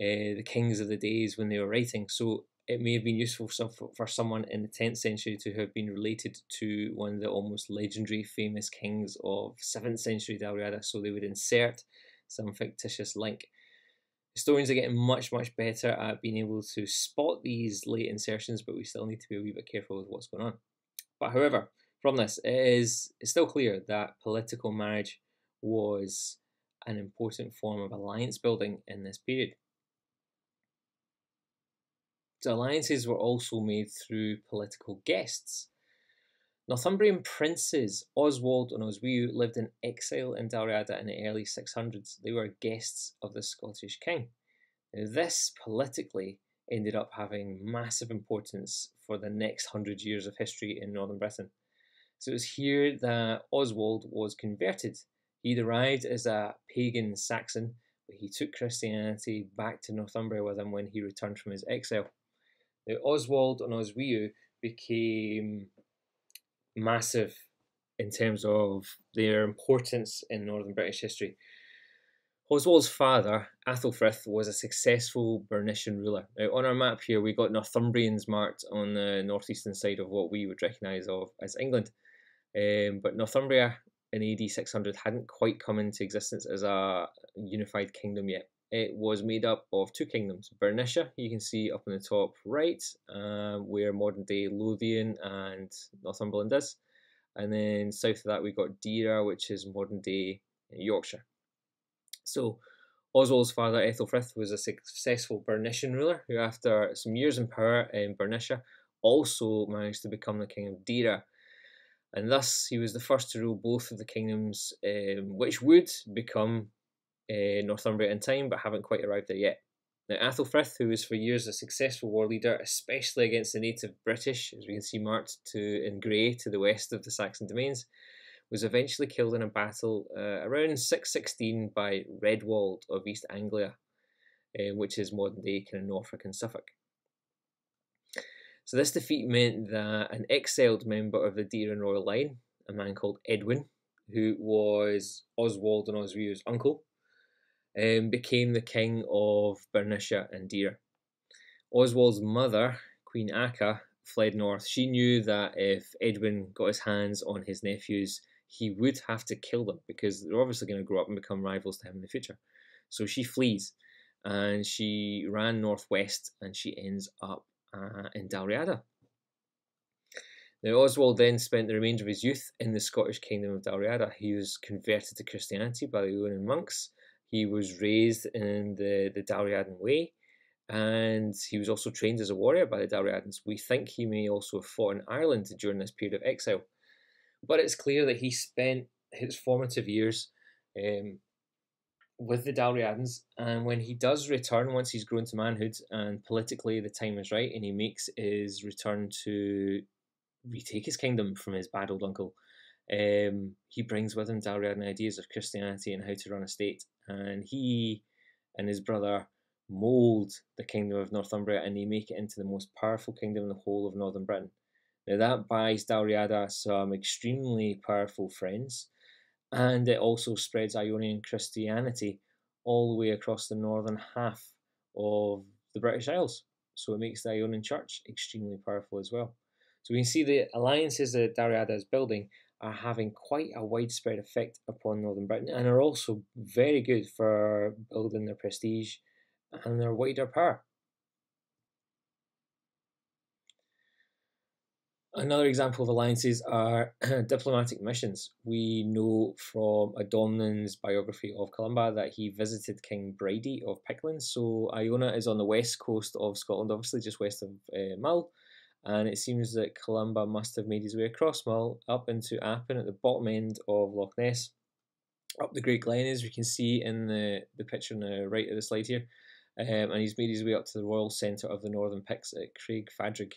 S1: uh, the kings of the days when they were writing. So it may have been useful for someone in the 10th century to have been related to one of the almost legendary famous kings of 7th century Dalriada, so they would insert some fictitious link. Historians are getting much, much better at being able to spot these late insertions, but we still need to be a wee bit careful with what's going on. But however, from this, it is it's still clear that political marriage was an important form of alliance building in this period. Alliances were also made through political guests. Northumbrian princes Oswald and Oswiu lived in exile in Dalriada in the early 600s. They were guests of the Scottish king. Now, this politically ended up having massive importance for the next hundred years of history in northern Britain. So it was here that Oswald was converted. He'd arrived as a pagan Saxon, but he took Christianity back to Northumbria with him when he returned from his exile. Now, Oswald and Oswiu became massive in terms of their importance in Northern British history. Oswald's father, Athelfrith, was a successful Bernician ruler. Now, on our map here, we got Northumbrians marked on the northeastern side of what we would recognise of as England. Um, but Northumbria in AD 600 hadn't quite come into existence as a unified kingdom yet. It was made up of two kingdoms. Bernicia, you can see up in the top right, um, where modern day Lothian and Northumberland is. And then south of that, we've got Deira, which is modern day Yorkshire. So, Oswald's father, Ethelfrith, was a successful Bernician ruler who, after some years in power in Bernicia, also managed to become the king of Deira. And thus, he was the first to rule both of the kingdoms, um, which would become uh, Northumbria in time, but haven't quite arrived there yet. Now, Athelfrith, who was for years a successful war leader, especially against the native British, as we can see marked to in grey to the west of the Saxon domains, was eventually killed in a battle uh, around 616 by Redwald of East Anglia, uh, which is modern day kind of Norfolk and Suffolk. So this defeat meant that an exiled member of the Deira royal line, a man called Edwin, who was Oswald and Oswiu's uncle, um, became the king of Bernicia and Deira. Oswald's mother, Queen Acca, fled north. She knew that if Edwin got his hands on his nephews, he would have to kill them because they're obviously going to grow up and become rivals to him in the future. So she flees and she ran northwest and she ends up uh, in Dalriada. Now, Oswald then spent the remainder of his youth in the Scottish kingdom of Dalriada. He was converted to Christianity by the Owain monks he was raised in the, the Dalriadan way, and he was also trained as a warrior by the Dalriadans. We think he may also have fought in Ireland during this period of exile. But it's clear that he spent his formative years um, with the Dalriadans, and when he does return, once he's grown to manhood and politically the time is right, and he makes his return to retake his kingdom from his bad old uncle, um, he brings with him Dalriadan ideas of Christianity and how to run a state, and he and his brother mould the kingdom of Northumbria and they make it into the most powerful kingdom in the whole of northern Britain. Now that buys Dalriada some extremely powerful friends, and it also spreads Ionian Christianity all the way across the northern half of the British Isles. So it makes the Ionian Church extremely powerful as well. So we can see the alliances that Dalriada is building are having quite a widespread effect upon Northern Britain and are also very good for building their prestige and their wider power. Another example of alliances are diplomatic missions. We know from Adomnan's biography of Columba that he visited King Bridie of Pictland. So Iona is on the west coast of Scotland, obviously just west of uh, Mull and it seems that Columba must have made his way across Mull up into Appin at the bottom end of Loch Ness, up the Great Glen, as we can see in the, the picture on the right of the slide here. Um, and he's made his way up to the royal centre of the Northern Picts at Craig Phadrig.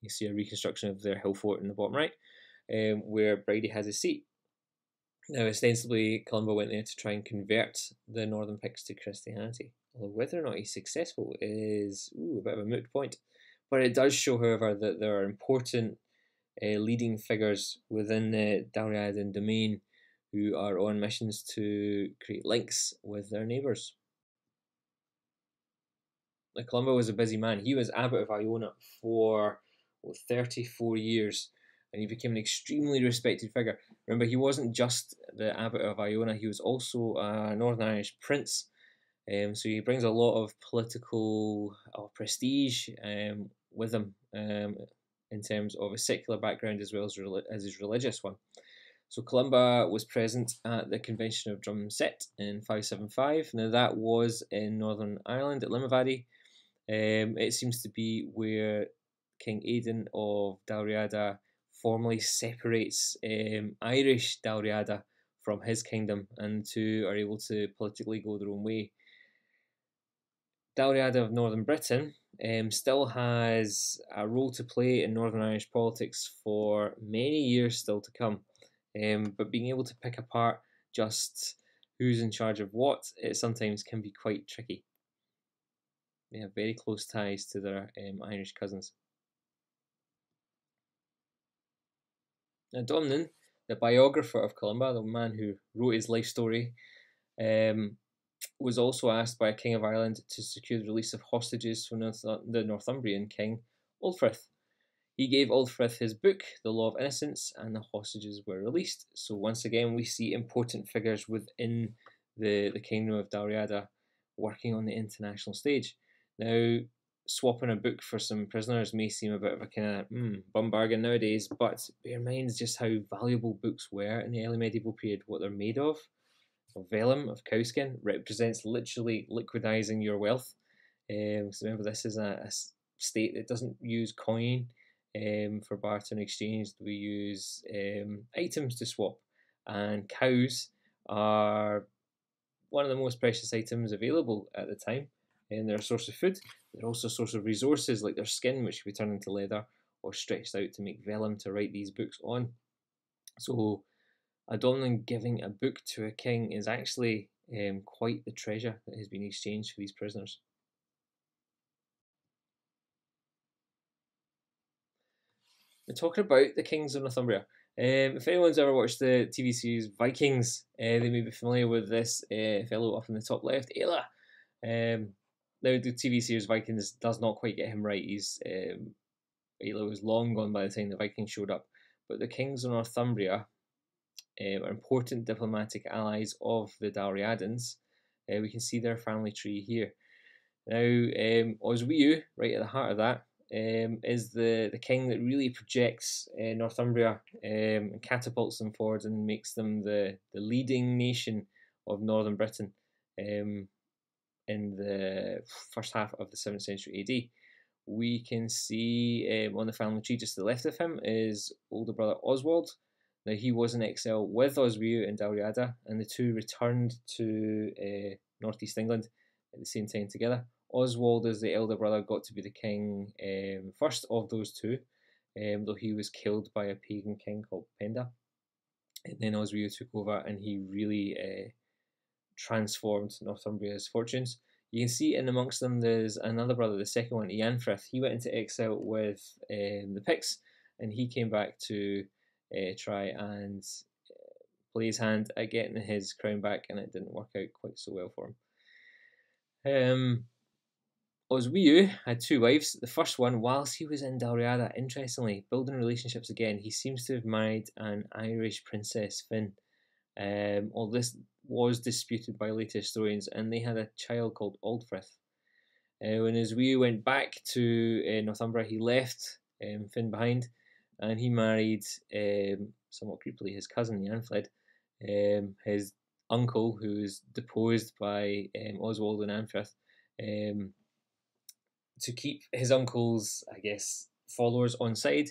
S1: You see a reconstruction of their hill fort in the bottom right, um, where Bridie has his seat. Now, ostensibly, Columba went there to try and convert the Northern Picts to Christianity. Although whether or not he's successful is ooh, a bit of a moot point. But it does show, however, that there are important uh, leading figures within the Dalriadan domain who are on missions to create links with their neighbours. Like Columba was a busy man. He was abbot of Iona for 34 years and he became an extremely respected figure. Remember, he wasn't just the abbot of Iona, he was also a Northern Irish prince um, so he brings a lot of political uh, prestige um, with him um, in terms of a secular background as well as, as his religious one. So Columba was present at the Convention of Drumceat in 575. Now that was in Northern Ireland at Limavady. Um, it seems to be where King Aedan of Dalriada formally separates um, Irish Dalriada from his kingdom and two are able to politically go their own way. Dalriada of Northern Britain um, still has a role to play in Northern Irish politics for many years still to come. Um, but being able to pick apart just who's in charge of what, it sometimes can be quite tricky. They have very close ties to their um, Irish cousins. Now, Domnan, the biographer of Columba, the man who wrote his life story, um, was also asked by a king of Ireland to secure the release of hostages from the Northumbrian king Ulfrith. He gave Ulfrith his book, The Law of Innocence, and the hostages were released. So once again, we see important figures within the, the kingdom of Dalriada working on the international stage. Now, swapping a book for some prisoners may seem a bit of a kind of mm, bum bargain nowadays, but bear in mind just how valuable books were in the early medieval period, what they're made of vellum, of cowskin, represents literally liquidizing your wealth. Um, so remember, this is a, a state that doesn't use coin um, for barter and exchange. We use um, items to swap, and cows are one of the most precious items available at the time. And they're a source of food. They're also a source of resources like their skin, which we turn into leather or stretched out to make vellum to write these books on. So Domnan giving a book to a king is actually um, quite the treasure that has been exchanged for these prisoners. We're talking about the kings of Northumbria. Um, if anyone's ever watched the TV series Vikings, uh, they may be familiar with this uh, fellow up in the top left, Aelle. Um, now, the TV series Vikings does not quite get him right. He's um, Aelle was long gone by the time the Vikings showed up. But the kings of Northumbria are important diplomatic allies of the Dalriadans. Uh, we can see their family tree here. Now, um, Oswiu, right at the heart of that, um, is the, the king that really projects uh, Northumbria um, and catapults them forward and makes them the, the leading nation of northern Britain um, in the first half of the 7th century AD. We can see um, on the family tree just to the left of him is older brother Oswald, Now he was in exile with Oswiu and Dalriada, and the two returned to uh, northeast England at the same time together. Oswald, as the elder brother, got to be the king um, first of those two, um, though he was killed by a pagan king called Penda. And then Oswiu took over, and he really uh, transformed Northumbria's fortunes. You can see in amongst them there's another brother, the second one, Eanfrith. He went into exile with um, the Picts, and he came back to uh, try and uh, play his hand at getting his crown back, and it didn't work out quite so well for him. Um, Oswiu had two wives. The first one, whilst he was in Dalriada, interestingly, building relationships again, he seems to have married an Irish princess, Finn. Um, all this was disputed by later historians, and they had a child called Aldfrith. Uh, when Oswiu went back to uh, Northumbria, he left um, Finn behind, and he married, um, somewhat creepily, his cousin Eanfled, um, his uncle, who was deposed by um, Oswald and Eanfrith, um, to keep his uncle's, I guess, followers on side.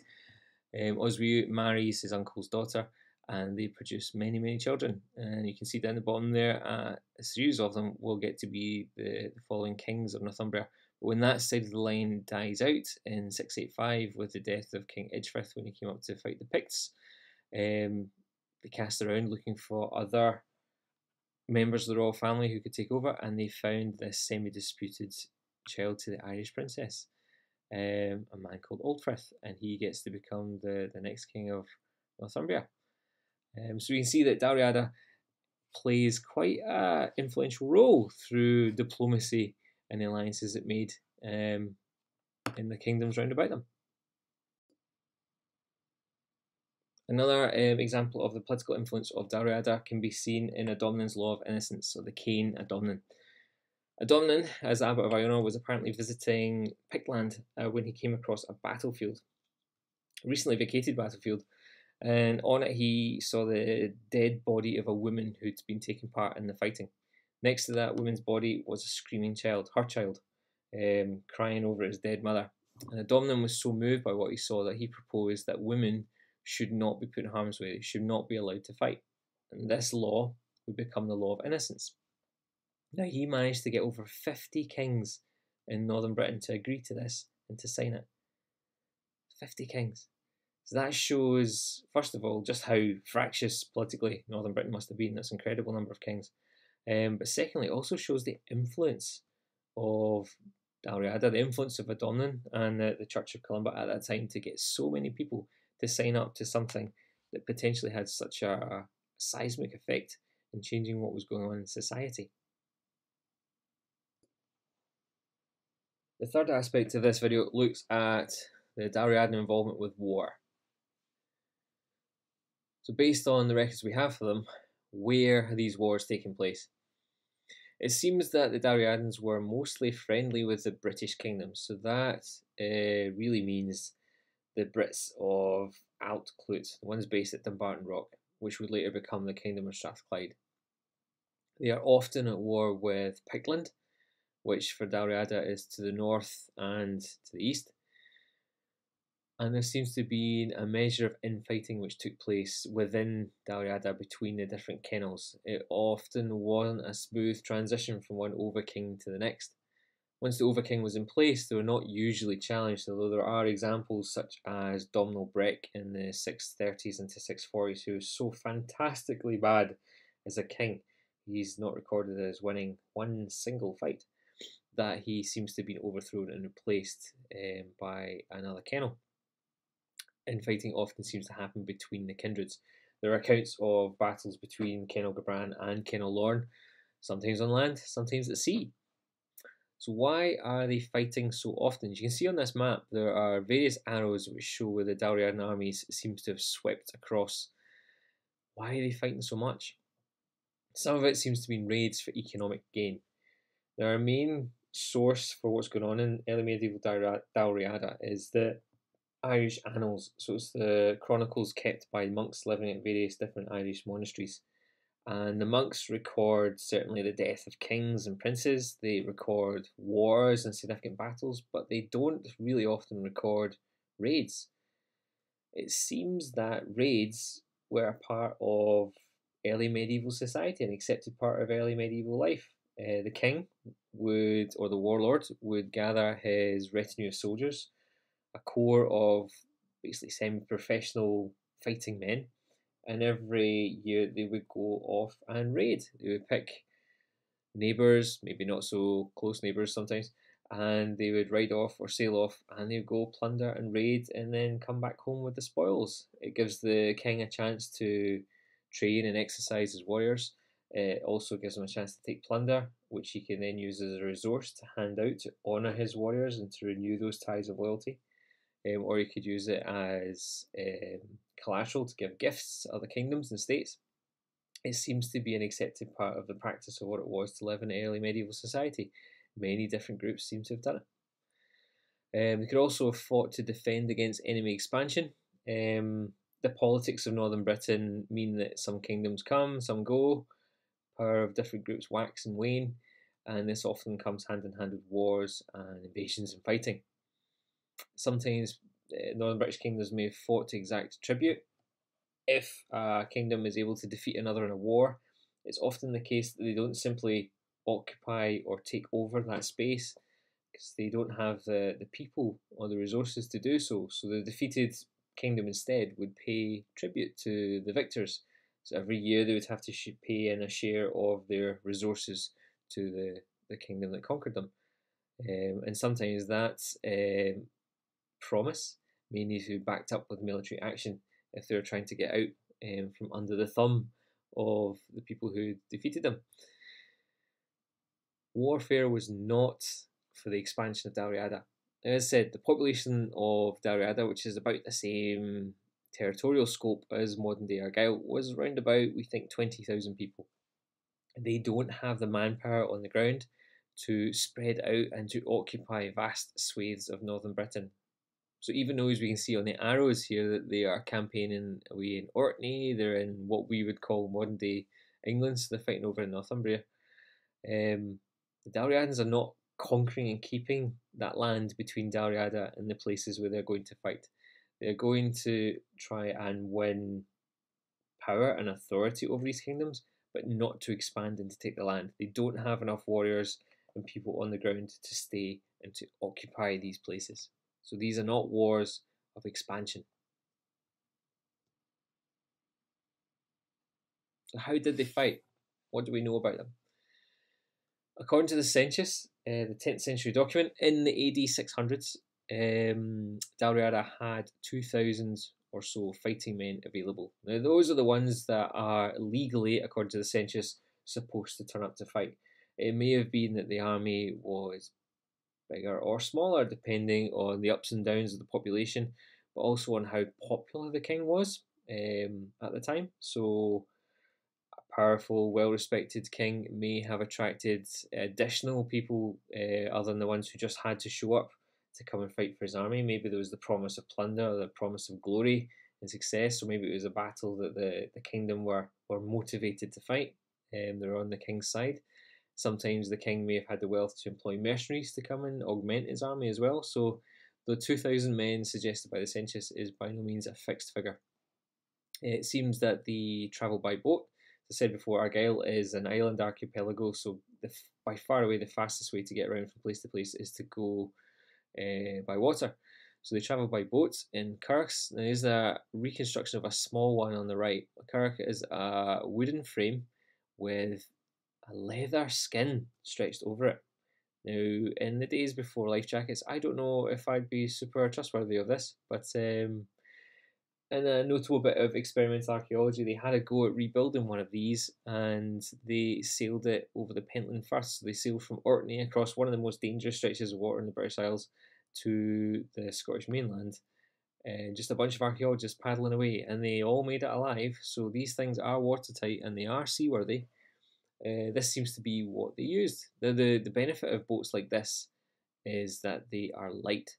S1: Um, Oswiu marries his uncle's daughter, and they produce many, many children. And you can see down the bottom there, uh, a series of them will get to be the, the following kings of Northumbria. When that side of the line dies out in 685 with the death of King Ecgfrith when he came up to fight the Picts, um, they cast around looking for other members of the royal family who could take over, and they found this semi-disputed child to the Irish princess, um, a man called Aldfrith, and he gets to become the, the next king of Northumbria. Um, so we can see that Dalriada plays quite an influential role through diplomacy and the alliances it made um, in the kingdoms round about them. Another um, example of the political influence of Dalriada can be seen in Adomnan's Law of Innocence, so the Cain Adomnan. Adomnan, as Abbot of Iona, was apparently visiting Pictland uh, when he came across a battlefield, a recently vacated battlefield, and on it he saw the dead body of a woman who'd been taking part in the fighting. Next to that woman's body was a screaming child, her child, um, crying over his dead mother. And Adomnan was so moved by what he saw that he proposed that women should not be put in harm's way, should not be allowed to fight. And this law would become the law of innocence. Now, he managed to get over 50 kings in northern Britain to agree to this and to sign it. 50 kings. So that shows, first of all, just how fractious politically Northern Britain must have been. That's an incredible number of kings. Um, but secondly, it also shows the influence of Dalriada, the influence of Adomnan and the, the Church of Columba at that time to get so many people to sign up to something that potentially had such a, a seismic effect in changing what was going on in society. The third aspect of this video looks at the Dalriadan involvement with war. So based on the records we have for them, where are these wars taking place? It seems that the Dalriadans were mostly friendly with the British kingdom, so that uh, really means the Brits of Altclut, the ones based at Dumbarton Rock, which would later become the Kingdom of Strathclyde. They are often at war with Pictland, which for Dalriada is to the north and to the east, and there seems to be a measure of infighting which took place within Dalriada between the different cenels. It often wasn't a smooth transition from one overking to the next. Once the overking was in place, they were not usually challenged, although there are examples such as Domhnall Breck in the 630s into 640s, who was so fantastically bad as a king. He's not recorded as winning one single fight, that he seems to have been overthrown and replaced um, by another cenel infighting often seems to happen between the kindreds. There are accounts of battles between Cenel Gabrain and Cenel Loairn, sometimes on land, sometimes at sea. So why are they fighting so often? As you can see on this map, there are various arrows which show where the Dalriadan armies seems to have swept across. Why are they fighting so much? Some of it seems to be raids for economic gain. Their main source for what's going on in early medieval Dalriada is that Irish Annals. So it's the chronicles kept by monks living at various different Irish monasteries. And the monks record certainly the death of kings and princes, they record wars and significant battles, but they don't really often record raids. It seems that raids were a part of early medieval society, an accepted part of early medieval life. Uh, the king would, or the warlord, would gather his retinue of soldiers, a corps of basically semi professional fighting men, and every year they would go off and raid. They would pick neighbours, maybe not so close neighbours sometimes, and they would ride off or sail off and they would go plunder and raid and then come back home with the spoils. It gives the king a chance to train and exercise his warriors. It also gives him a chance to take plunder, which he can then use as a resource to hand out to honour his warriors and to renew those ties of loyalty. Um, or you could use it as um, collateral to give gifts to other kingdoms and states. It seems to be an accepted part of the practice of what it was to live in early medieval society Many different groups seem to have done it. Um, they could also have fought to defend against enemy expansion. Um, the politics of northern Britain mean that some kingdoms come, some go, power of different groups wax and wane, and this often comes hand in hand with wars and invasions and fighting. Sometimes uh, northern British kingdoms may have fought to exact tribute. If a kingdom is able to defeat another in a war, it's often the case that they don't simply occupy or take over that space because they don't have the, the people or the resources to do so. So the defeated kingdom instead would pay tribute to the victors. So every year they would have to pay in a share of their resources to the, the kingdom that conquered them. Um, and sometimes that um, promise may need to be backed up with military action if they're trying to get out um, from under the thumb of the people who defeated them warfare was not for the expansion of Dalriada. As I said, the population of Dalriada, which is about the same territorial scope as modern day Argyll, was around about, we think, 20,000 people. They don't have the manpower on the ground to spread out and to occupy vast swathes of northern Britain. So even though, as we can see on the arrows here, that they are campaigning away in Orkney, they're in what we would call modern day England, so they're fighting over in Northumbria. Um, the Dalriadans are not conquering and keeping that land between Dalriada and the places where they're going to fight. They're going to try and win power and authority over these kingdoms, but not to expand and to take the land. They don't have enough warriors and people on the ground to stay and to occupy these places. So these are not wars of expansion. So, how did they fight? What do we know about them? According to the census, uh, the 10th century document, in the AD 600s, um, Dalriada had 2,000 or so fighting men available. Now, those are the ones that are legally, according to the census, supposed to turn up to fight. It may have been that the army was bigger or smaller, depending on the ups and downs of the population, but also on how popular the king was um, at the time. So, a powerful, well respected king may have attracted additional people uh, other than the ones who just had to show up to come and fight for his army. Maybe there was the promise of plunder, the promise of glory and success, or maybe it was a battle that the, the kingdom were, were motivated to fight. Um, they're on the king's side. Sometimes the king may have had the wealth to employ mercenaries to come and augment his army as well. So the 2,000 men suggested by the census is by no means a fixed figure. It seems that they travel by boat as I said before, Argyll is an island archipelago, so the, by far away the fastest way to get around from place to place is to go uh, by water. So they travel by boat in curraghs. There is a reconstruction of a small one on the right. Curragh is a wooden frame with a leather skin stretched over it. Now, in the days before life jackets, I don't know if I'd be super trustworthy of this, but um, in a notable bit of experimental archaeology, they had a go at rebuilding one of these and they sailed it over the Pentland Firth. So they sailed from Orkney across one of the most dangerous stretches of water in the British Isles to the Scottish mainland. And just a bunch of archaeologists paddling away, and they all made it alive. So these things are watertight and they are seaworthy. Uh, this seems to be what they used. The, the the benefit of boats like this is that they are light,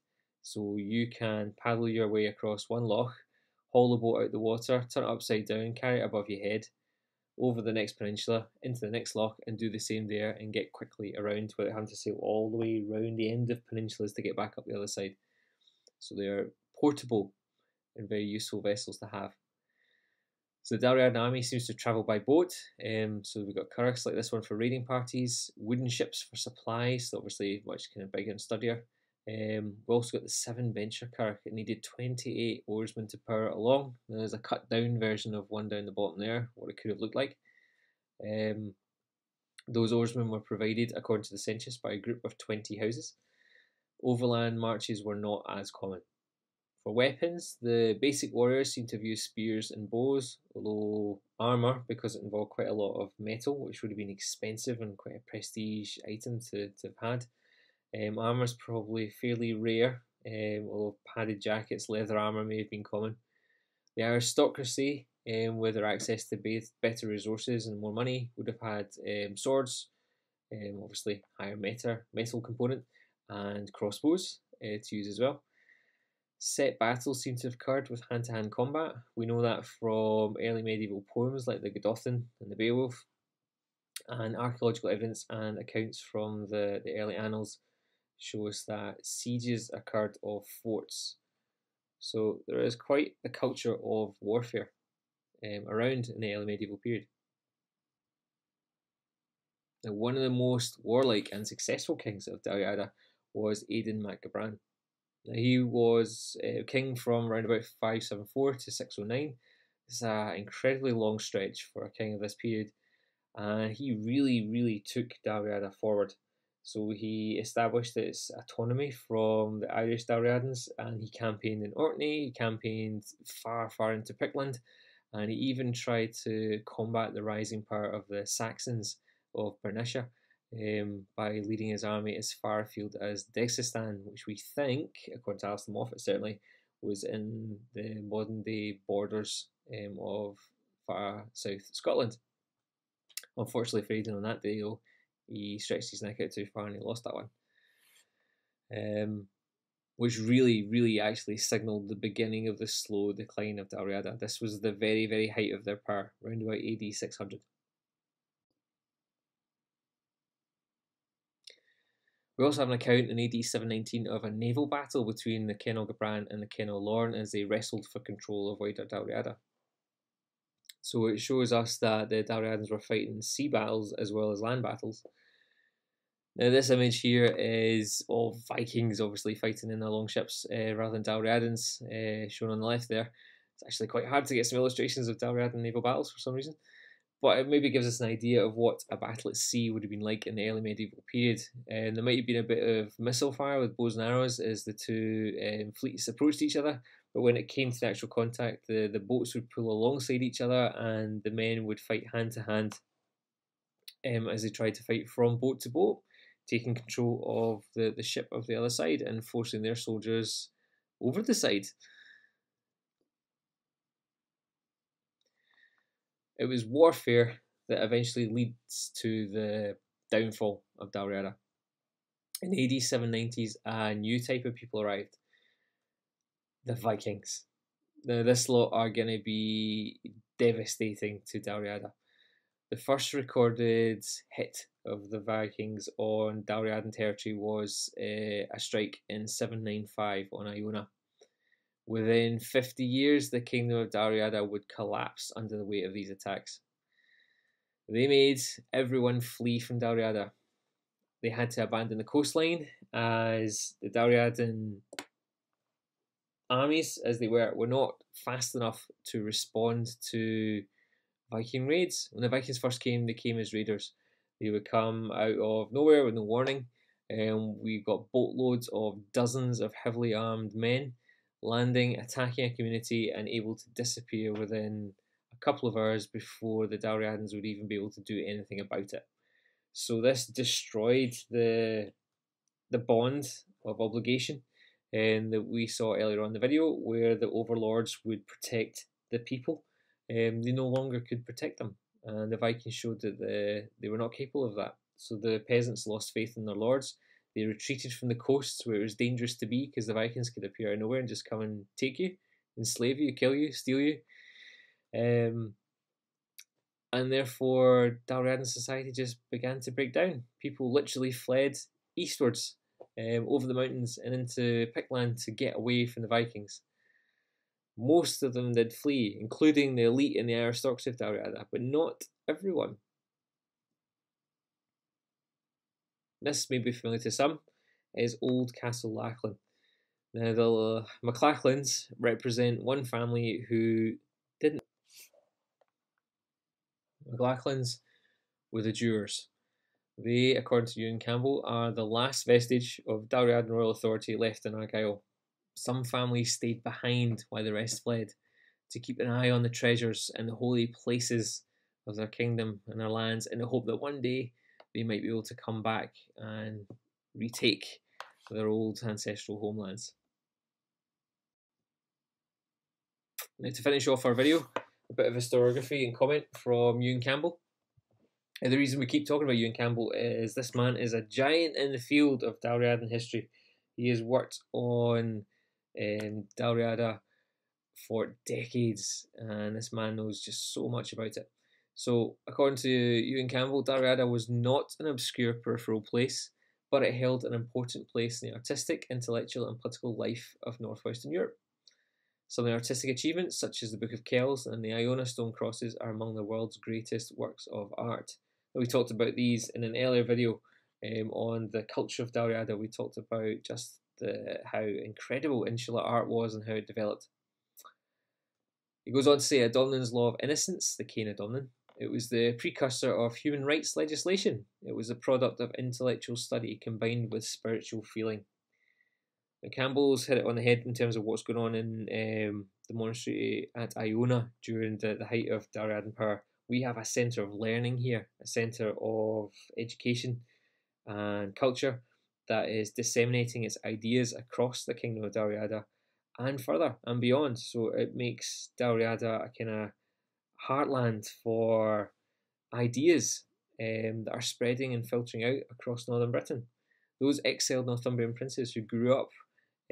S1: so you can paddle your way across one loch haul the boat out of the water, turn it upside down, carry it above your head, over the next peninsula, into the next loch, and do the same there and get quickly around without having to sail all the way round the end of peninsulas to get back up the other side. So they are portable and very useful vessels to have. So the Dalriadan army seems to travel by boat. Um, so we've got curraghs like this one for raiding parties, wooden ships for supplies, so obviously much kind of bigger and sturdier. Um, we also got the seven bencher curragh. It needed 28 oarsmen to power it along. There's a cut down version of one down the bottom there, what it could have looked like. Um, those oarsmen were provided, according to the census, by a group of 20 houses. Overland marches were not as common. For weapons, the basic warriors seem to have used spears and bows, although armour, because it involved quite a lot of metal, which would have been expensive and quite a prestige item to, to have had. Um, armour is probably fairly rare, um, although padded jackets, leather armour may have been common. The aristocracy, um, with their access to better resources and more money, would have had um, swords, um, obviously higher meta, metal component, and crossbows uh, to use as well. Set battles seem to have occurred with hand to hand combat. We know that from early medieval poems like the Gododdin and the Beowulf, and archaeological evidence and accounts from the, the early annals show us that sieges occurred of forts. So there is quite a culture of warfare um, around in the early medieval period. Now, one of the most warlike and successful kings of Dalriada was Aedan mac Gabrain. He was uh, king from around about 574 to 609. It's an incredibly long stretch for a king of this period, and he really, really took Dalriada forward. So he established its autonomy from the Irish Dalriadans, and he campaigned in Orkney, he campaigned far, far into Pictland, and he even tried to combat the rising power of the Saxons of Bernicia um, by leading his army as far afield as Degsastan, which we think, according to Alistair Moffat, certainly was in the modern day borders um, of far south Scotland. Unfortunately for Aedan on that day, though, he stretched his neck out too far and he lost that one. Um, which really, really actually signalled the beginning of the slow decline of Dalriada. This was the very, very height of their power, around about AD 600. We also have an account in AD 719 of a naval battle between the Gabrain and the Loairn as they wrestled for control of wider Dalriada. So it shows us that the Dalriadans were fighting sea battles as well as land battles. Now this image here is of Vikings obviously fighting in their longships uh, rather than Dalriadans uh, shown on the left there. It's actually quite hard to get some illustrations of Dalriadan naval battles for some reason but it maybe gives us an idea of what a battle at sea would have been like in the early medieval period. And there might have been a bit of missile fire with bows and arrows as the two um, fleets approached each other. But when it came to the actual contact, the, the boats would pull alongside each other and the men would fight hand to hand um, as they tried to fight from boat to boat, taking control of the, the ship of the other side and forcing their soldiers over the side. It was warfare that eventually leads to the downfall of Dalriada. In AD 790s, a new type of people arrived the Vikings. Now, this lot are going to be devastating to Dalriada. The first recorded hit of the Vikings on Dalriadan territory was uh, a strike in 795 on Iona. Within 50 years, the kingdom of Dalriada would collapse under the weight of these attacks. They made everyone flee from Dalriada. They had to abandon the coastline as the Dalriadan armies, as they were, were not fast enough to respond to Viking raids. When the Vikings first came, they came as raiders. They would come out of nowhere with no warning. And we got boatloads of dozens of heavily armed men landing, attacking a community, and able to disappear within a couple of hours before the Dalriadans would even be able to do anything about it. So this destroyed the the bond of obligation and that we saw earlier on the video, where the overlords would protect the people. Um, they no longer could protect them, and the Vikings showed that the, they were not capable of that. So the peasants lost faith in their lords, they retreated from the coasts where it was dangerous to be because the Vikings could appear out of nowhere and just come and take you, enslave you, kill you, steal you. Um, and therefore, Dalriadan society just began to break down. People literally fled eastwards um, over the mountains and into Pictland to get away from the Vikings. Most of them did flee, including the elite and the aristocracy of Dalriada, but not everyone. This may be familiar to some, is Old Castle Lachlan. Now, the MacLachlans represent one family who didn't. MacLachlans were the Dewars. They, according to Ewan Campbell, are the last vestige of Dalriadan royal authority left in Argyll. Some families stayed behind while the rest fled to keep an eye on the treasures and the holy places of their kingdom and their lands in the hope that one day they might be able to come back and retake their old ancestral homelands. Now to finish off our video, a bit of historiography and comment from Ewan Campbell. And the reason we keep talking about Ewan Campbell is this man is a giant in the field of Dalriadan history. He has worked on um, Dalriada for decades, and this man knows just so much about it. So, according to Ewan Campbell, Dalriada was not an obscure peripheral place, but it held an important place in the artistic, intellectual, and political life of northwestern Europe. Some of the artistic achievements, such as the Book of Kells and the Iona stone crosses, are among the world's greatest works of art. We talked about these in an earlier video um, on the culture of Dalriada. We talked about just the, how incredible insular art was and how it developed. He goes on to say Adomnan's Law of Innocents, the Cáin Adomnáin. It was the precursor of human rights legislation. It was a product of intellectual study combined with spiritual feeling. And Campbell's hit it on the head in terms of what's going on in um, the monastery at Iona during the, the height of Dalriadan power we have a centre of learning here, a centre of education and culture that is disseminating its ideas across the kingdom of Dalriada and further and beyond. So it makes Dalriada a kind of heartland for ideas um, that are spreading and filtering out across northern Britain. Those exiled Northumbrian princes who grew up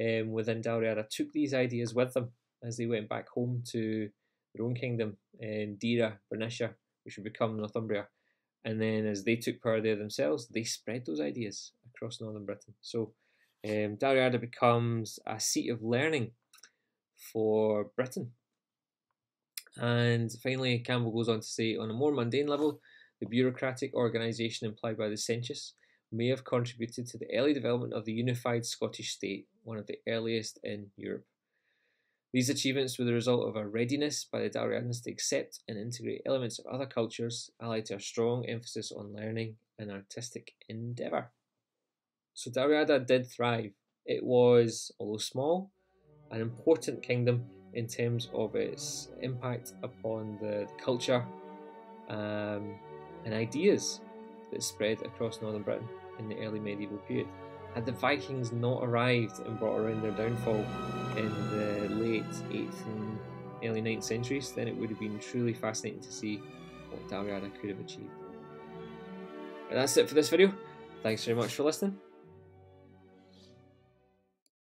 S1: um, within Dalriada took these ideas with them as they went back home to their own kingdom in Deira, Bernicia, which would become Northumbria. And then as they took power there themselves, they spread those ideas across northern Britain. So um, Dalriada becomes a seat of learning for Britain. And finally, Campbell goes on to say, on a more mundane level, the bureaucratic organisation implied by the Senchus may have contributed to the early development of the unified Scottish state, one of the earliest in Europe. These achievements were the result of a readiness by the Dalriadans to accept and integrate elements of other cultures, allied to a strong emphasis on learning and artistic endeavour. So Dalriada did thrive. It was, although small, an important kingdom in terms of its impact upon the culture um, and ideas that spread across northern Britain in the early medieval period. Had the Vikings not arrived and brought around their downfall in the late 8th and early 9th centuries, then it would have been truly fascinating to see what Dalriada could have achieved. But that's it for this video. Thanks very much for listening,